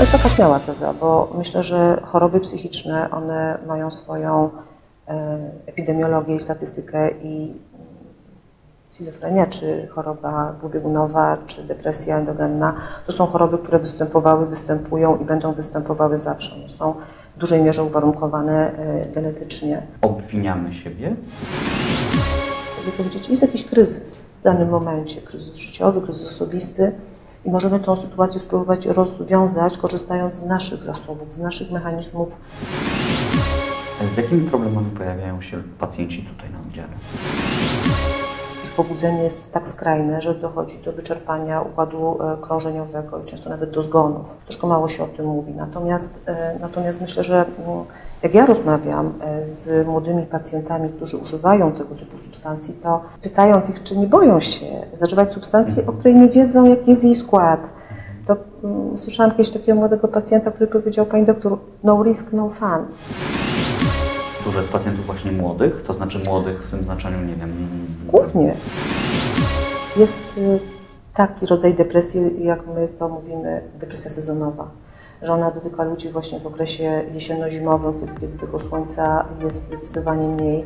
jest taka śmiała teza, bo myślę, że choroby psychiczne, one mają swoją e, epidemiologię i statystykę i schizofrenia, czy choroba dwubiegunowa, czy depresja endogenna, to są choroby, które występowały, występują i będą występowały zawsze. One są w dużej mierze uwarunkowane e, genetycznie. Obwiniamy siebie? Jakby powiedzieć, jest jakiś kryzys w danym momencie, kryzys życiowy, kryzys osobisty i możemy tę sytuację spróbować rozwiązać, korzystając z naszych zasobów, z naszych mechanizmów Z jakimi problemami pojawiają się pacjenci tutaj na oddziale? Pobudzenie jest tak skrajne, że dochodzi do wyczerpania układu e, krążeniowego i często nawet do zgonów. Troszkę mało się o tym mówi. Natomiast, e, natomiast myślę, że mm, jak ja rozmawiam e, z młodymi pacjentami, którzy używają tego typu substancji, to pytając ich, czy nie boją się zażywać substancji, o której nie wiedzą, jaki jest jej skład, to mm, słyszałam kiedyś takiego młodego pacjenta, który powiedział, pani doktor, no risk, no fun. Dużo pacjentów właśnie młodych, to znaczy młodych w tym znaczeniu, nie wiem... Głównie. Jest y, taki rodzaj depresji, jak my to mówimy, depresja sezonowa. Że ona dotyka ludzi właśnie w okresie jesienno-zimowym, wtedy kiedy tego słońca jest zdecydowanie mniej